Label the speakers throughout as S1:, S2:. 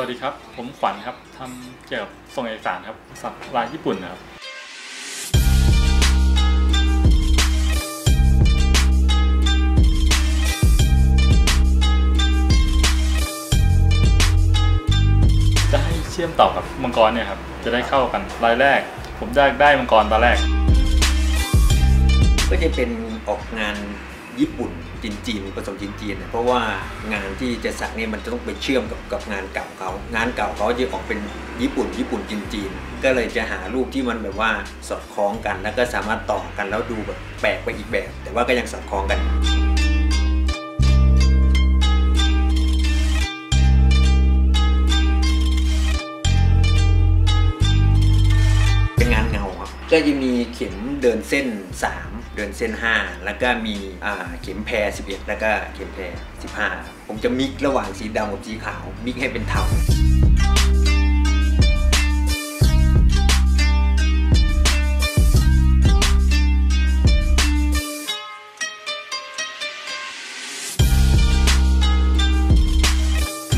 S1: วัสดีครับ ผมขวัญครับทำเกี่ยวกับส่งเอกสารครับสับลายญี่ปุ่นนะครับจะให้เชื่อมต่อกับมังกรเนี่ยครับจะได้เข้ากันรายแรก ผมได้ได้มังกรตอนแรก
S2: ก็จะเป็นออกงาน ญี่ปุ่นจีนจีนผสมจีนจีนเพราะว่างานที่จะสักเนี่ยมันจะต้องไปเชื่อมกับกับงานเก่าเขางานเก่าเขาจะออกเป็นญี่ปุ่น ญี่ปุ่นจีนจีนก็เลยจะหารูปที่มันแบบว่าสอดคล้องกัน แล้วก็สามารถต่อกันแล้วดูแบบแปลกไปอีกแบบ แต่ว่าก็ยังสอดคล้องกัน ก็จะมีเข็มเดินเส้น 3 เดินเส้น 5 แล้วก็มีเข็มแพร 11 แล้วก็เข็มแพร 15 ผมจะมิกระหว่างสีดำกับสีขาว มิกให้เป็นเทา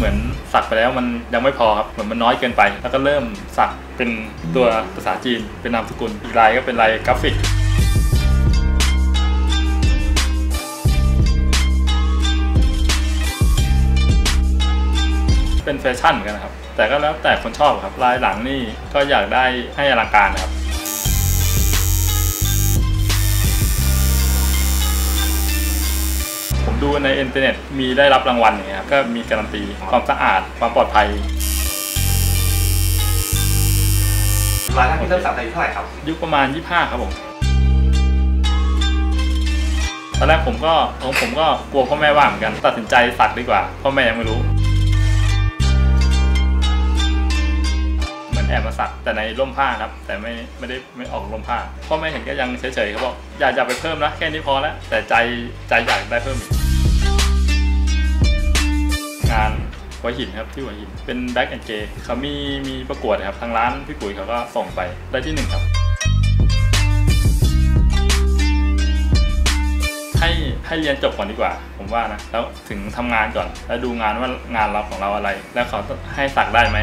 S1: เหมือนสักไปแล้วมันยังไม่พอครับเหมือนมันน้อยเกินไป แล้วก็เริ่มสักเป็นตัวภาษาจีนเป็นนามสกุลอีกลายก็เป็นลายกราฟิกเป็นแฟชั่นเหมือนกันนะครับ แต่ก็แล้วแต่คนชอบครับลายหลังนี่ก็อยากได้ให้อลังการนะครับ ในอินเทอร์เน็ตมีได้รับรางวัลอย่างเงี้ยครับก็มีการันตีความสะอาดความปลอดภัย
S3: รายแรกที่เริ่มสักอายุเท่าไหร่ครับ
S1: ยุคประมาณ 25 ครับผมตอนแรกผมก็ของผมก็กลัวพ่อแม่ว่าเหมือนกัน ตัดสินใจสักดีกว่าพ่อแม่ยังไม่รู้เหมือนแอบมาสักแต่ในร่มผ้าครับ แต่ไม่ไม่ได้ไม่ออกร่มผ้าพ่อแม่เห็นก็ยังเฉยๆเขาบอกอย่าอย่าไปเพิ่มนะแค่นี้พอแล้วแต่ใจใจอยากได้เพิ่มอีก งานหัวหินครับที่หัวหินเป็นแบ็กแอนเจเขามีมีประกวดครับทางร้านพี่ปุ๋ยเขาก็ส่งไปได้ที่หนึ่งครับให้ให้เรียนจบก่อนดีกว่า ผมว่านะแล้วถึงทำงานก่อน แล้วดูงานว่างานเราของเราอะไร แล้วเขาให้สักได้ไหม